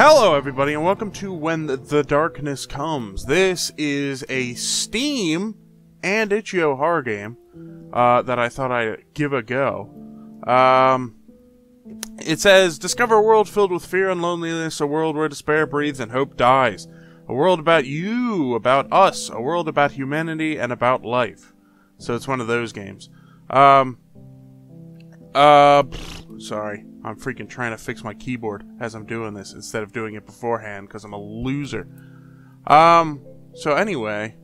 Hello, everybody, and welcome to When the Darkness Comes. This is a Steam and itch.io horror game uh, that I thought I'd give a go. Um, it says, Discover a world filled with fear and loneliness, a world where despair breathes and hope dies. A world about you, about us, a world about humanity and about life. So it's one of those games. Um, uh, sorry. I'm freaking trying to fix my keyboard as I'm doing this instead of doing it beforehand because I'm a loser. Um, so anyway,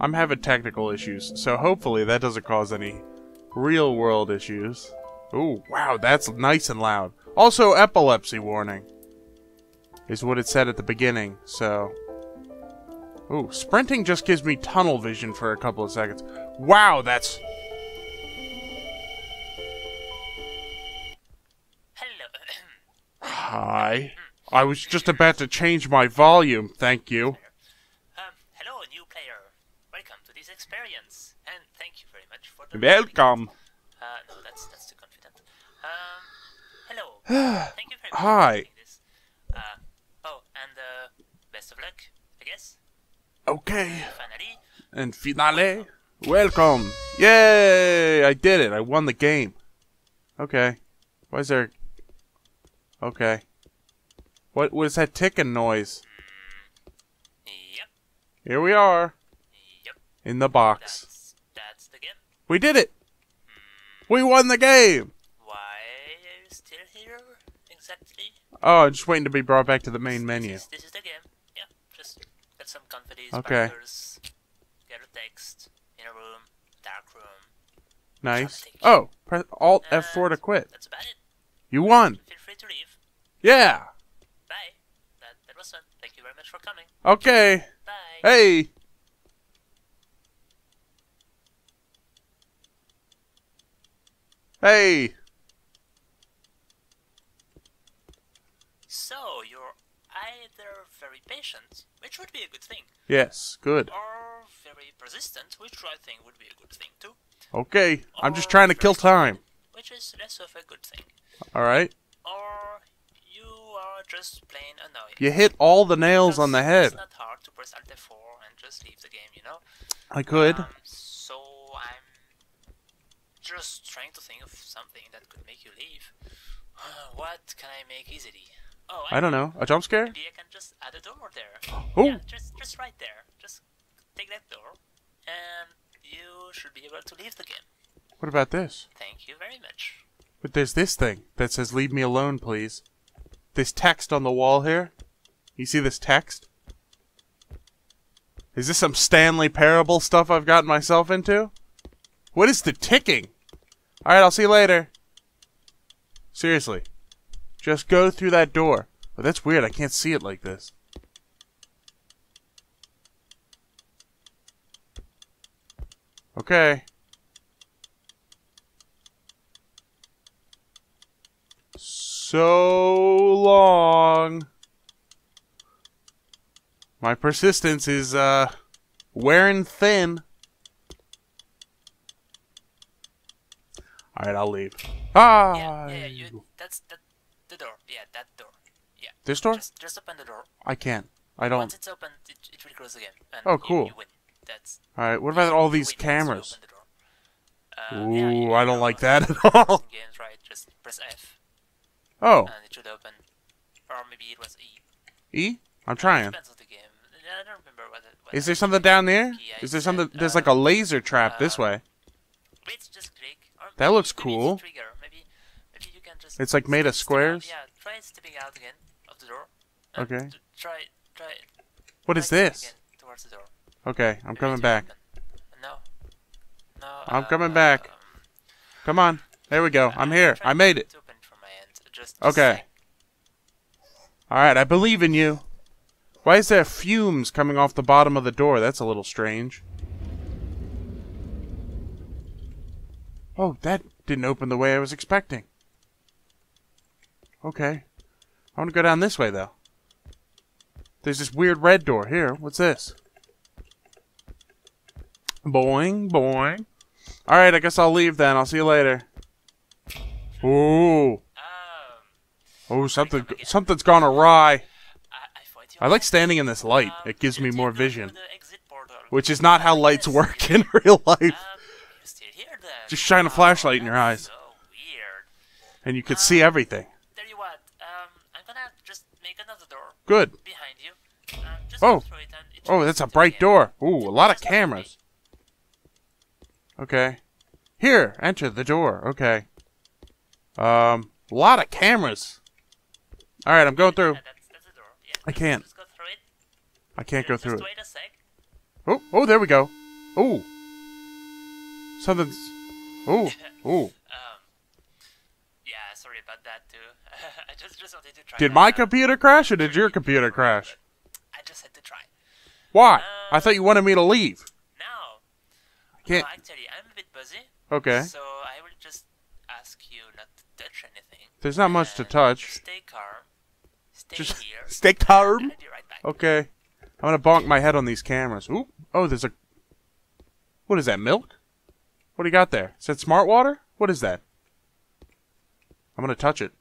I'm having technical issues, so hopefully that doesn't cause any real world issues. Ooh, wow, that's nice and loud. Also, epilepsy warning is what it said at the beginning, so. Ooh, sprinting just gives me tunnel vision for a couple of seconds. Wow, that's. Hi. I was just about to change my volume, thank you. um, hello, new player. Welcome to this experience, and thank you very much for the Welcome. Uh, no, that's that's too confident. Um, hello. thank you very much Hi. for this. Uh, oh, and uh, best of luck, I guess. Okay. Finally, And finale. Welcome. Yay! I did it. I won the game. Okay. Why is there... Okay. What was that ticking noise? yep, Here we are. yep. In the box. That's that's the game. We did it! We won the game! Why are you still here exactly? Oh, I'm just waiting to be brought back to the main menu. This is, this is the game. Yeah, just get some confidence. Okay. Parameters, get a text in a room, dark room. Nice. Oh, press Alt and F4 to quit. That's about it. You won! Feel free to leave. Yeah! Bye. That, that was fun. Thank you very much for coming. Okay. Bye. Hey! Hey! So, you're either very patient, which would be a good thing, Yes, good. or very persistent, which I think would be a good thing too. Okay, I'm just trying to kill time. Which is less of a good thing. Alright? Or are just plain annoying. You hit all the nails on the head. It's not hard to press Alt F4 and just leave the game, you know? I could. Um, so I'm just trying to think of something that could make you leave. what can I make easily? Oh, I don't know. A jump scare? Maybe I can just add a door there. Oh, Yeah, just just right there. Just take that door, and you should be able to leave the game. what about this? Thank you very much. But there's this thing that says leave me alone, please. This text on the wall here. You see this text? Is this some Stanley Parable stuff I've gotten myself into? What is the ticking? Alright, I'll see you later. Seriously. Just go through that door. Oh, that's weird. I can't see it like this. Okay. So long. My persistence is, uh, wearing thin. Alright, I'll leave. Ah! Yeah, yeah, yeah. You, that's that the door. Yeah, that door. Yeah. This door? Just just open the door. I can't. I don't. it's open, it, it will close again. And Oh, cool. You, win. Alright, what about all these once cameras? the. Uh, Ooh, you I don't know, like that at all. Games, right? Just press F Oh, and it should open. Or maybe it was E. E? I'm trying. Depends on the game. I don't remember what it what Is there something down there? Is there something? There's uh, like a laser trap this uh, way. Click. Or That looks cool. Maybe, maybe you can just. It's like made of step out- squares? Yeah, try stepping out again of the door. Okay. Try, try. What try is this? Towards the door. Okay, I'm Maybe coming back. No. No. I'm uh, coming back. um, Come on. There we go. I'm here. I made it. To open from my end. Just. just Okay. say- Alright, I believe in you. Why is there fumes coming off the bottom of the door? That's a little strange. Oh, that didn't open the way I was expecting. Okay. I want to go down this way, though. There's this weird red door here. What's this? Boing, boing. Alright, I guess I'll leave then. I'll see you later. Ooh. Oh, something something's gone awry. I, like standing in this light. It gives me more vision, which is not how lights work in real life. Just shine a flashlight in your eyes. And you could see everything. Good. behind you. Oh. Oh, that's a bright door. Ooh, a lot of cameras. Okay. Here, enter the door. Okay. Um, a lot of cameras. All right, I'm going through. Yeah, that's, that's. Yeah, I can't. Go through it. I can't go Just through it. wait a sec. Oh, oh, there we go. Oh, something's. Oh, oh. Um, yeah, sorry about that too. I just just wanted to try. Did my out. computer crash or did your computer crash? I just had to try. Why? I thought you wanted me to leave. No. I can't. no, actually, I'm a bit busy. Okay. So I will just ask you not to touch anything. There's not much to touch. Stay calm. Stay Just here. stay calm. Right. Okay. I'm gonna bonk my head on these cameras. Ooh. Oh, there's a. What is that? Milk? What do you got there? Is that smart water? What is that? I'm gonna touch it.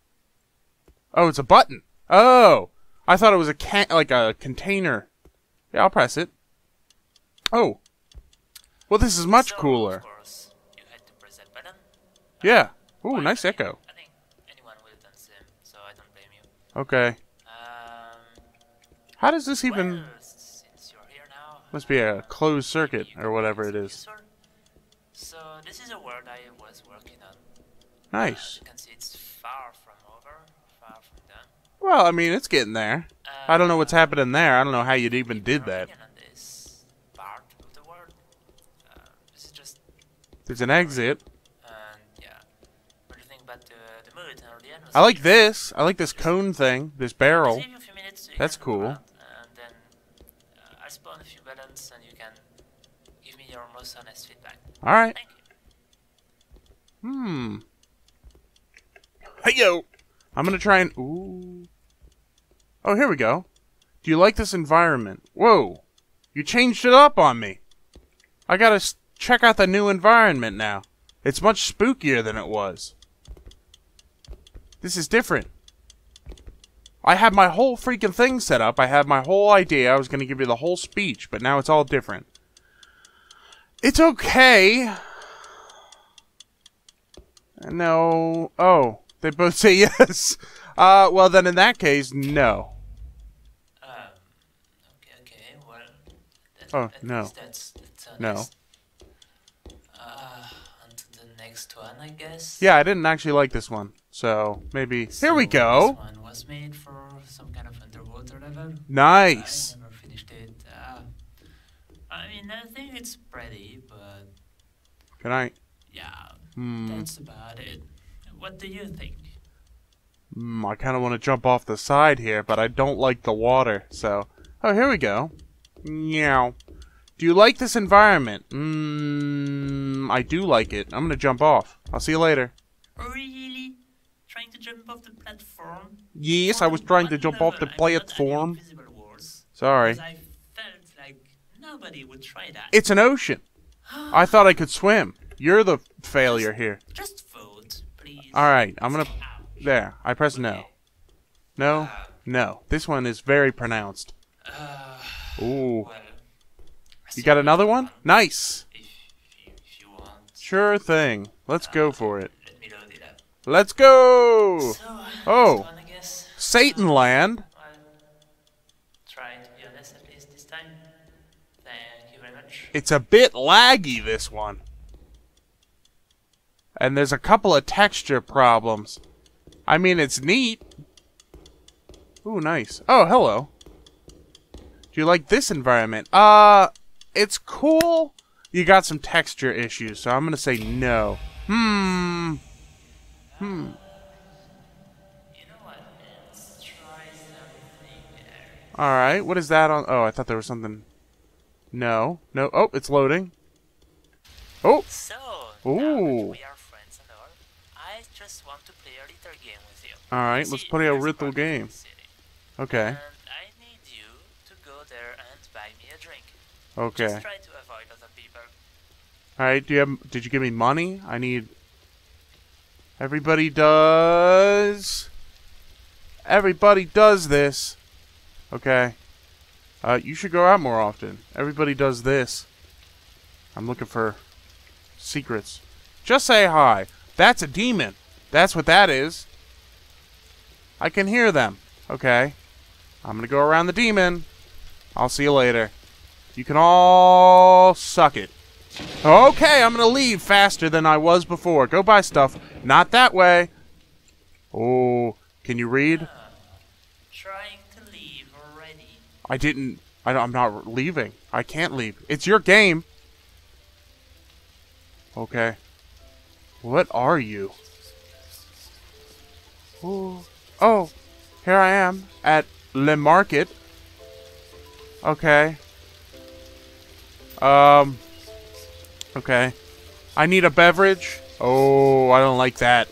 Oh, it's a button. Oh, I thought it was a can like a container. Yeah, I'll press it. Oh. Well, this is much So, cooler. Course, you had to press that button. Yeah. Ooh, nice echo. I think anyone would have done the same, so I don't blame you. Okay. How does this even? well, since you're here now, Must be a closed circuit or whatever it is. So this is a word I was working on. Nice. You can see it's far from over, far from done. Well, I mean, it's getting there. I don't know what's Uh, happening there. I don't know how you'd even did that. opinion on this part of the word, uh, this is just, There's an exit. and yeah. What do you think about the, the mood or the atmosphere? I like this. I like this cone thing. This barrel. Give you a few minutes so you That's cool. move around, And then uh, I'll spawn a few buttons and you can give me your most honest feedback. All right. Thank you. Hmm. Hey yo. I'm gonna try and. Ooh. Oh, here we go. Do you like this environment? Whoa. You changed it up on me. I gotta s- check out the new environment now. It's much spookier than it was. This is different. I had my whole freaking thing set up. I had my whole idea. I was gonna give you the whole speech, but now it's all different. It's okay. No. Oh, they both say yes. Uh, well then in that case, no. Um, okay, okay, well. That, Oh, at no. least That's, that's No. Uh, on to the next one, I guess. Yeah, I didn't actually like this one, so maybe. Here we go. This one was made for some kind of underwater level. Nice. I never finished it. Uh, I mean, I think it's pretty, but Good night. yeah, Hmm. that's about it. What do you think? Hmm, I kind of want to jump off the side here, but I don't like the water, so. Oh, here we go. Meow. Do you like this environment? Mmm, I do like it. I'm gonna jump off. I'll see you later. Really? Trying to jump off the platform? Yes, I was trying to jump off the I'm platform. adding invisible walls, Sorry. 'cause I felt like nobody would try that. It's an ocean. I thought I could swim. You're the failure here. Just vote, please. Alright, I'm gonna. Ouch. There, I press no. No? Uh, no. This one is very pronounced. Uh, Ooh. well, You got another one? Nice. If, if, if you want, Sure thing. Let's go uh, for it. let me load it up. Let's go! So, uh, Oh. next one. Satan land? I'll try to be honest at least this time. Thank you very much. It's a bit laggy, this one. And there's a couple of texture problems. I mean, it's neat. Ooh, nice. Oh, hello. Do you like this environment? Uh, it's cool. You got some texture issues, so I'm gonna say no. Hmm. Hmm. Alright, what is that on? Oh, I thought there was something. No. No. Oh, it's loading. Oh! So, Ooh. we are friends and all, I just want to play a little game with you. Alright, See, let's play a little game. Okay. And I need you to go there and buy me a drink. Okay. Just try to avoid other people. Alright, do you have did you give me money? I need Everybody does Everybody does this. Okay. Uh, you should go out more often. Everybody does this. I'm looking for secrets. Just say hi. That's a demon. That's what that is. I can hear them. Okay. I'm gonna go around the demon. I'll see you later. You can all suck it. Okay, I'm gonna leave faster than I was before. Go buy stuff. Not that way. Oh, can you read? Trying to leave already. I didn't. I, am not leaving. I can't leave. It's your game. Okay. What are you? Ooh. Oh, here I am at Le Market. Okay. Um. Okay. I need a beverage. Oh, I don't like that.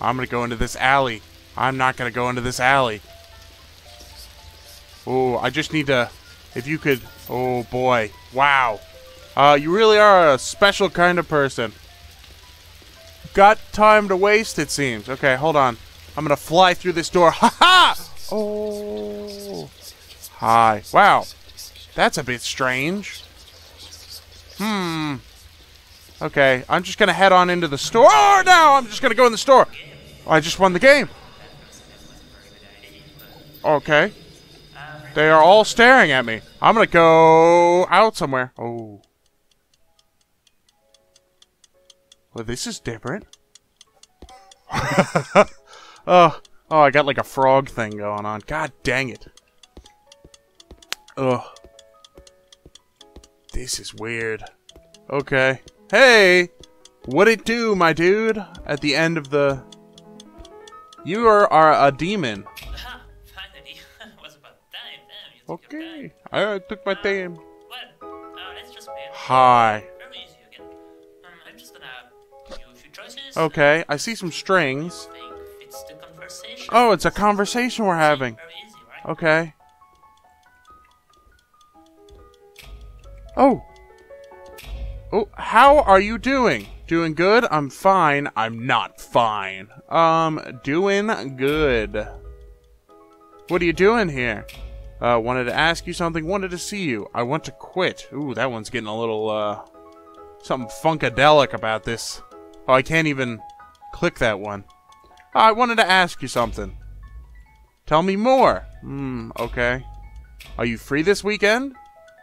I'm gonna go into this alley. I'm not gonna go into this alley. Oh, I just need to. If you could. Oh boy. Wow. Uh, you really are a special kind of person. Got time to waste, it seems. Okay, hold on. I'm gonna fly through this door. Ha ha! Oh. Hi. Wow. That's a bit strange. Hmm. Okay, I'm just gonna head on into the store. Oh, no! I'm just gonna go in the store. I just won the game. Okay. They are all staring at me. I'm gonna go out somewhere. Oh. Well, this is different. oh, oh, I got like a frog thing going on. God dang it. Ugh. This is weird. Okay. Hey! What it do, my dude? At the end of the... You are, are a demon. Okay. time. I took my time. Well, uh, let's just be Hi. very easy again. Um, I'm just gonna give you a few choices. Okay, I see some strings. Think the conversation. Oh, it's a conversation we're having. Very easy, right? Okay. Oh. Oh, how are you doing? Doing good? I'm fine. I'm not fine. Um, doing good. What are you doing here? Uh, wanted to ask you something, wanted to see you. I want to quit. Ooh, that one's getting a little, uh, something funkadelic about this. Oh, I can't even click that one. I wanted to ask you something. Tell me more. Hmm, okay. Are you free this weekend?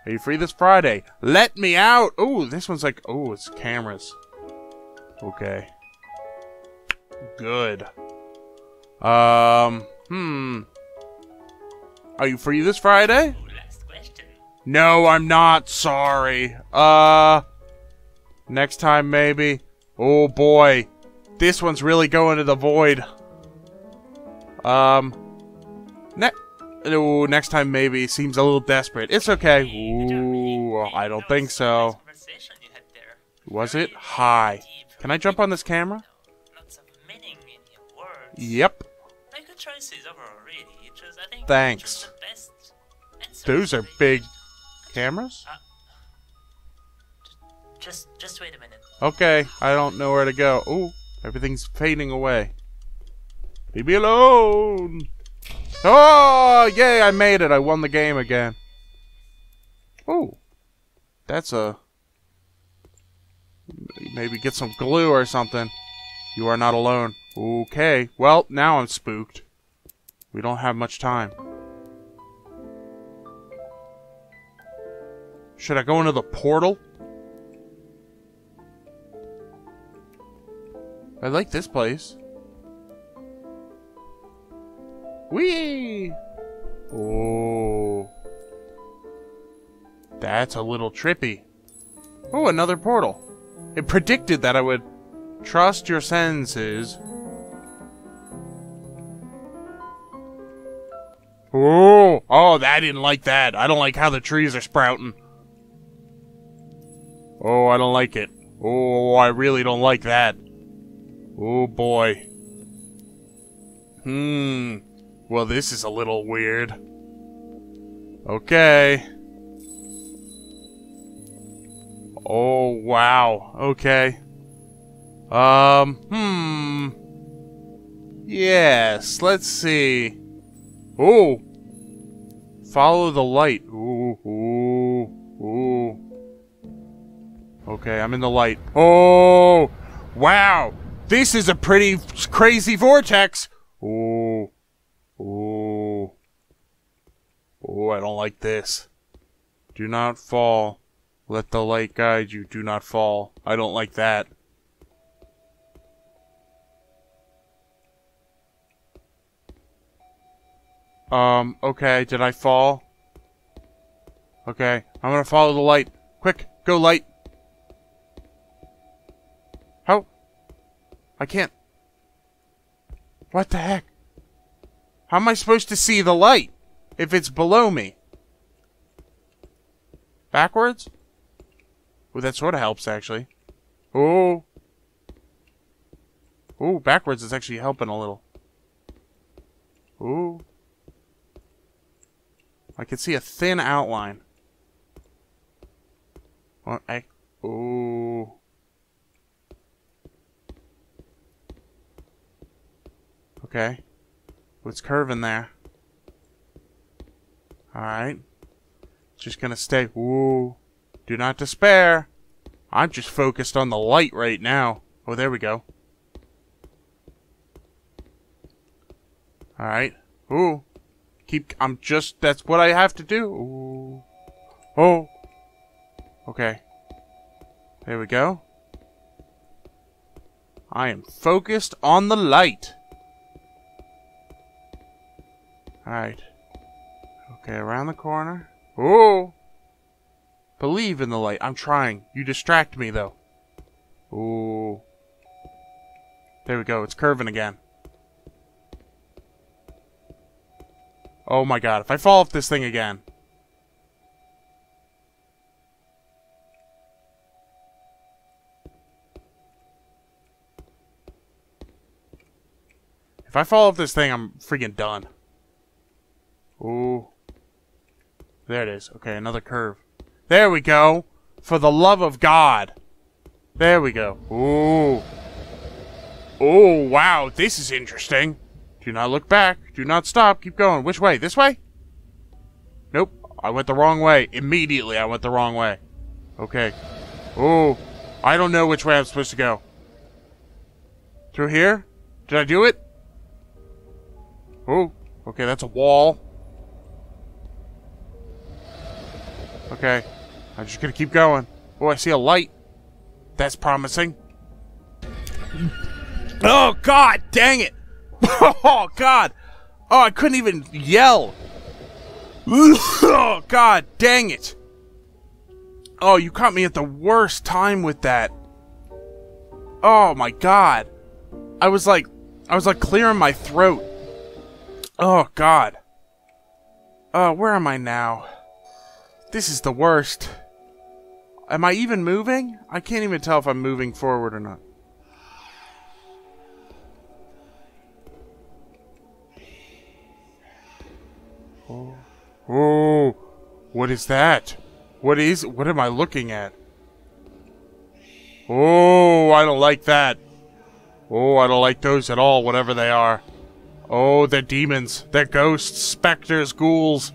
Are you free this Friday? Let me out! Ooh, this one's like, oh, it's cameras. Okay. Good. Um, hmm. Are you free this Friday? Ooh. No, I'm not. Sorry. Uh, next time maybe. Oh boy, this one's really going to the void. Um, ne- oh, next time maybe seems a little desperate. It's okay. Hey, did you really Ooh, I don't think so. conversation you had there? Was it? Hi. Can I jump on this camera? Lots of meaning in your words. Yep. Like good choices overall, Thanks. just the best answers Those are big cameras. Uh, just, just wait a minute. Okay, I don't know where to go. Ooh, everything's fading away. Leave me alone. Oh, yay, I made it. I won the game again. Ooh, that's a... Maybe get some glue or something. You are not alone. Okay, well, now I'm spooked. We don't have much time. Should I go into the portal? I like this place. Whee! Oh. That's a little trippy. Oh, another portal. It predicted that I would trust your senses. Oh, oh, I didn't like that. I don't like how the trees are sprouting. Oh, I don't like it. Oh, I really don't like that. Oh boy. Hmm. Well, this is a little weird. Okay. Oh, wow. Okay. Um, hmm. Yes, let's see. Ooh. Follow the light. Ooh, ooh, ooh. Okay, I'm in the light. Oh, wow. This is a pretty crazy vortex. Ooh, ooh. Oh, I don't like this. Do not fall. Let the light guide you. Do not fall. I don't like that. Um, okay, did I fall? Okay, I'm gonna follow the light. Quick, go light. How? I can't. What the heck? How am I supposed to see the light if it's below me? Backwards? Well, that sort of helps, actually. Oh. Oh, backwards is actually helping a little. Ooh. I can see a thin outline. Oh, I, ooh. Okay. What's curving there? Alright. Just gonna stay. Ooh. Do not despair. I'm just focused on the light right now. Oh, there we go. Alright. Ooh. Keep, I'm just, that's what I have to do. Ooh. Oh. Okay. There we go. I am focused on the light. Alright. Okay, around the corner. Ooh. Believe in the light. I'm trying. You distract me, though. Ooh. There we go. It's curving again. Oh my god. If I fall off this thing again. If I fall off this thing, I'm freaking done. Ooh. There it is. Okay, another curve. There we go. For the love of God. There we go. Ooh. Oh, wow. This is interesting. Do not look back. Do not stop. Keep going. Which way? This way? Nope. I went the wrong way. Immediately, I went the wrong way. Okay. Oh. I don't know which way I'm supposed to go. Through here? Did I do it? Oh. Okay, that's a wall. Okay. I'm just gonna keep going. Oh, I see a light. That's promising. Oh, God dang it! Oh, God! Oh, I couldn't even yell! Oh, God dang it! Oh, you caught me at the worst time with that. Oh, my God. I was like, I was like clearing my throat. Oh, God. Oh, where am I now? This is the worst. Am I even moving? I can't even tell if I'm moving forward or not. Oh. What is that? What is what am I looking at? Oh, I don't like that. Oh, I don't like those at all, whatever they are. Oh, they're demons. They're ghosts, specters, ghouls.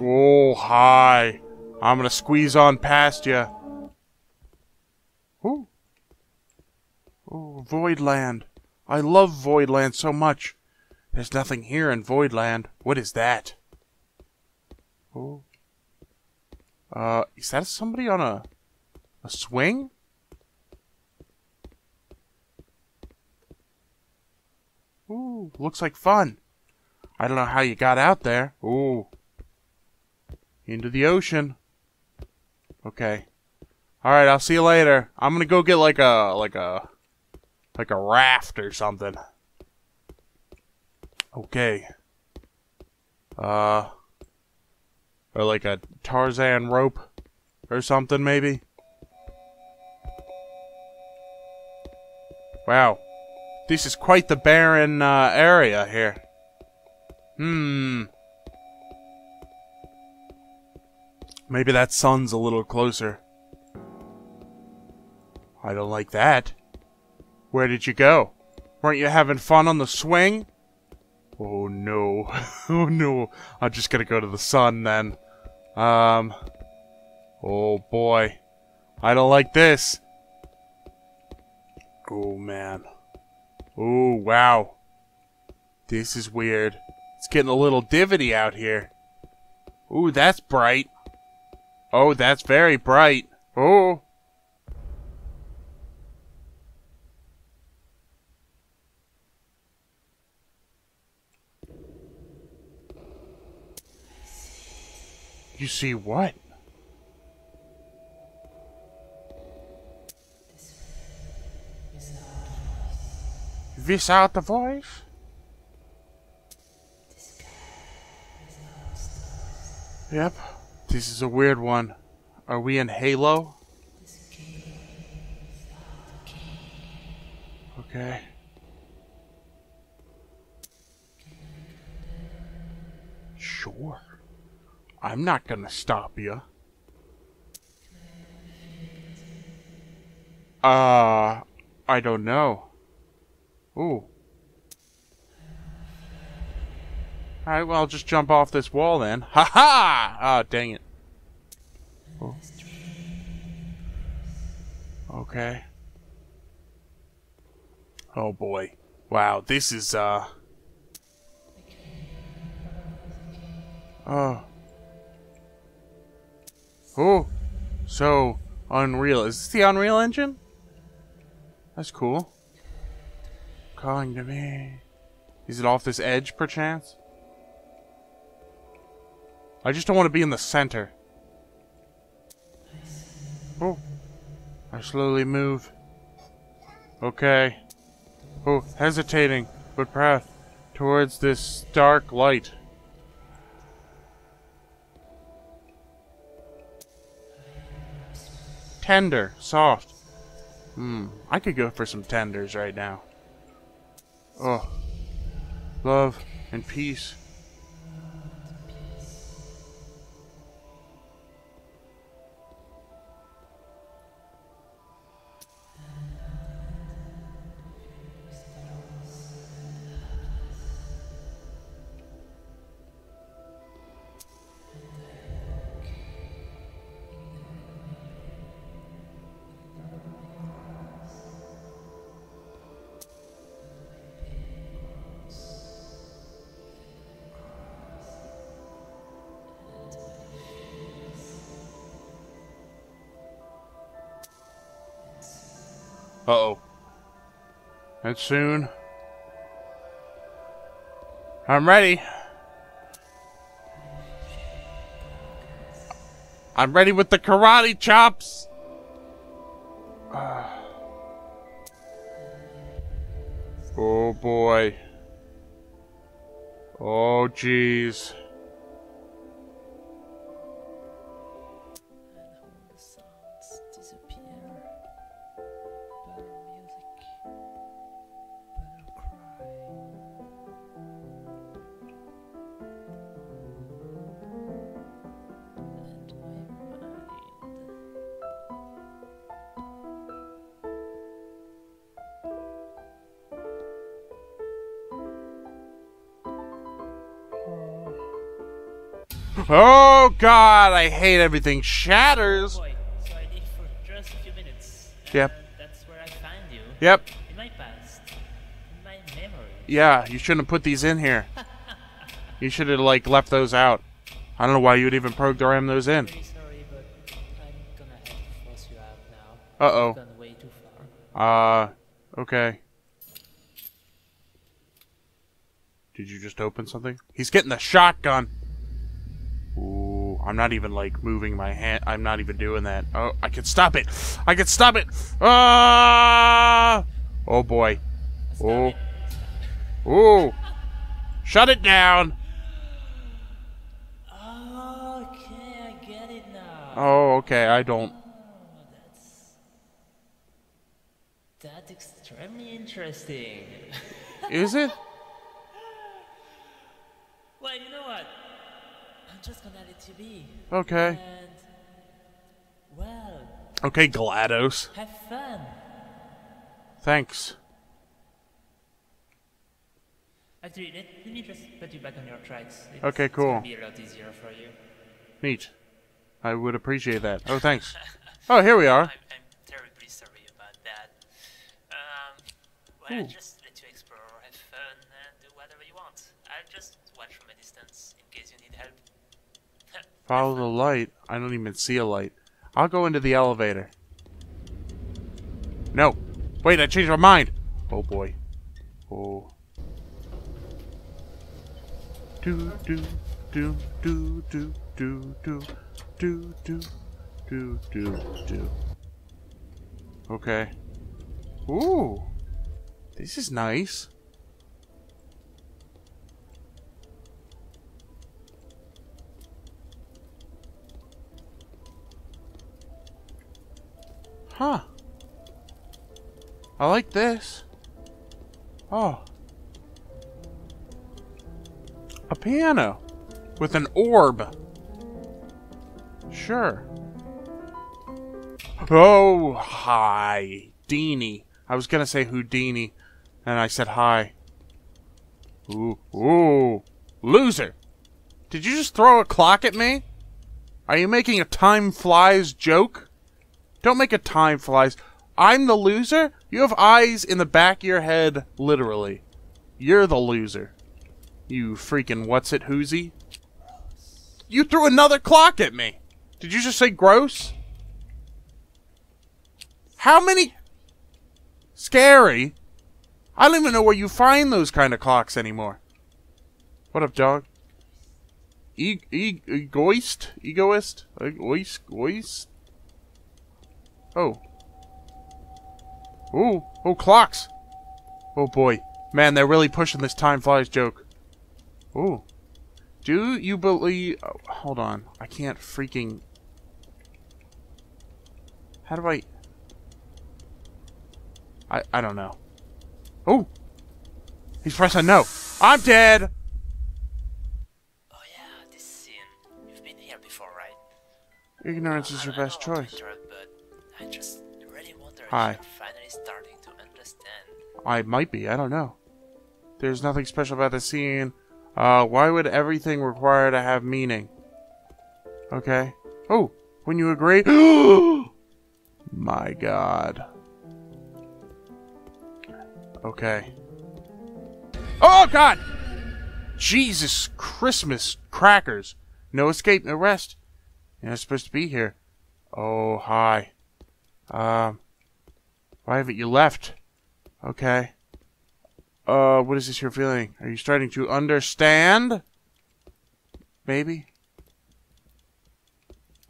Oh, hi. I'm gonna squeeze on past you. Ooh. Oh, Voidland. I love Voidland so much. There's nothing here in Voidland. What is that? Uh, is that somebody on a a swing? Ooh, looks like fun. I don't know how you got out there. Ooh. Into the ocean. Okay. Alright, I'll see you later. I'm gonna go get like a like a like a raft or something. Okay. Uh or like a Tarzan rope or something maybe. Wow. This is quite the barren uh, area here. Hmm. Maybe that sun's a little closer. I don't like that. Where did you go? Weren't you having fun on the swing? Oh no. oh no. I'm just gonna go to the sun then. Um. Oh boy. I don't like this. Oh man. Oh wow. This is weird. It's getting a little divity out here. Ooh, that's bright. Oh, that's very bright. Oh. You see what? Without the voice? Yep. This is a weird one. Are we in Halo? Okay. Sure. I'm not gonna stop you. Uh, I don't know. Ooh. Alright, well, I'll just jump off this wall then. Ha ha! Ah, dang it. Oh. Okay. Oh boy. Wow, this is, uh... Oh. Oh. So, Unreal. Is this the Unreal Engine? That's cool. Calling to me. Is it off this edge, perchance? I just don't want to be in the center. Oh. I slowly move. Okay. Oh, hesitating, but path towards this dark light. Tender, soft. Hmm, I could go for some tenders right now. Oh, love and peace. Soon. I'm ready. I'm ready with the karate chops. Oh boy. Oh jeez. God, I hate everything shatters. Boy, so I did for just a few minutes. Yep. That's where I find you. Yep. In my past. In my memory. Yeah, you shouldn't have put these in here. You should have like left those out. I don't know why you would even program those in. Sorry, but I'm gonna have to force you out now. Uh You've gone way too far. oh. Uh okay. Did you just open something? He's getting the shotgun. I'm not even like moving my hand. I'm not even doing that. Oh, I can stop it. I can stop it. Ah! Oh boy. Oh. Ooh. Shut it down. Okay, I get it now. Oh, okay. I don't. That's extremely interesting. Is it? well, you know what? I'm just gonna let you be. Okay. And, well, Okay, GLaDOS. have fun. Thanks. Actually, let, let me just put you back on your tracks. It's, Okay, It's cool. gonna be a lot easier for you. Neat. I would appreciate that. Oh, thanks. Oh, here we are. I'm, I'm terribly sorry about that. Um, well, I'll just let you explore, have fun, and do whatever you want. I'll just watch from a distance in case you need help. Follow the light. I don't even see a light. I'll go into the elevator. No. Wait, I changed my mind. Oh boy. Oh. Do do do do do do do do do do do do. Okay. Ooh. This is nice. Huh. I like this. Oh. A piano. With an orb. Sure. Oh, hi. Deanie. I was gonna say Houdini, and I said hi. Ooh, ooh. Loser. Did you just throw a clock at me? Are you making a time flies joke? Don't make a time flies. I'm the loser? You have eyes in the back of your head, literally. You're the loser. You freaking what's it whoozy? You threw another clock at me. Did you just say gross? How many scary? I don't even know where you find those kind of clocks anymore. What up, dog? E- e- egoist? Egoist? Egoist? Egoist? Oh. Ooh. Oh, clocks. Oh boy. Man, they're really pushing this time flies joke. Ooh. Do you believe... Oh, hold on. I can't freaking... How do I... I, I don't know. Oh! He's pressing no. I'm dead! Oh yeah, this scene. You've been here before, right? Ignorance is your best choice. Hi. finally starting to understand. I might be. I don't know. There's nothing special about the scene. Uh, why would everything require to have meaning? Okay. Oh, when you agree. My God. Okay. Oh God! Jesus Christmas crackers! No escape, no rest. You're not supposed to be here. Oh, hi. Um, why haven't you left? Okay. Uh, what is this you're feeling? Are you starting to understand? Maybe?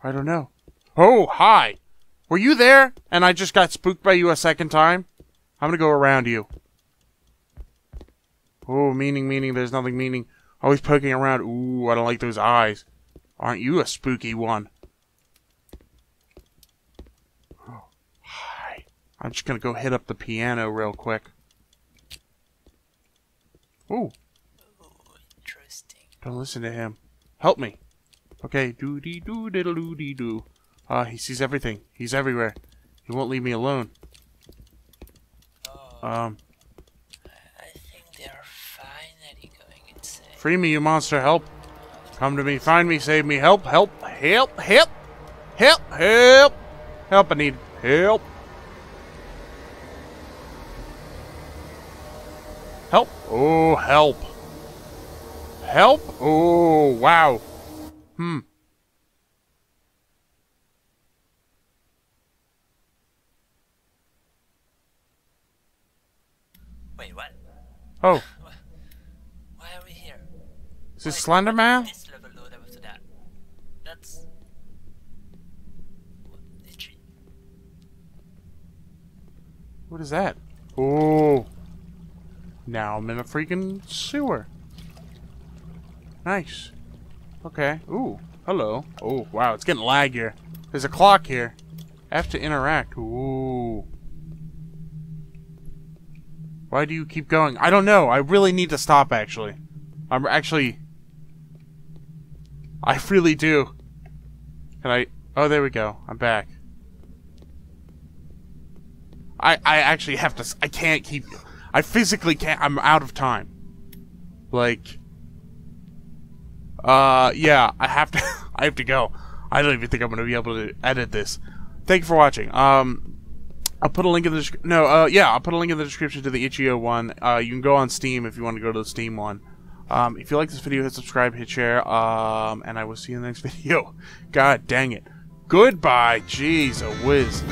I don't know. Oh, hi! Were you there and I just got spooked by you a second time? I'm gonna go around you. Oh, meaning, meaning, there's nothing meaning. Always poking around. Ooh, I don't like those eyes. Aren't you a spooky one? Oh, hi. I'm just gonna go hit up the piano real quick. Ooh, Ooh, interesting. don't listen to him. Help me. Okay, doo dee doo diddle doo dee doo. Ah, he sees everything. He's everywhere. He won't leave me alone. Oh, Um, I think they're finally going insane. free me, you monster. Help. Come to me. Find me. Save me. Help. Help. Help. Help. Help. Help. Help. I need help. Help. Oh, help. Help. Oh, wow. Hmm. Wait, what? Oh, Why are we here? is this Slender Man? This level load to that. That's. What did she? What is that? Oh. Now I'm in a freaking sewer. Nice. Okay. Ooh. Hello. Oh, wow. It's getting laggier. There's a clock here. I have to interact. Ooh. Why do you keep going? I don't know. I really need to stop, actually. I'm actually... I really do. Can I... Oh, there we go. I'm back. I, I actually have to... I can't keep... I physically can't... I'm out of time. Like, uh, yeah, I have to, I have to go. I don't even think I'm to be able to edit this. Thank you for watching. Um, I'll put a link in the. No, uh, yeah, I'll put a link in the description to the Itch.io one. Uh, you can go on Steam if you want to go to the Steam one. Um, if you like this video, hit subscribe, hit share, um, and I will see you in the next video. God dang it. Goodbye. Jeez, a whiz.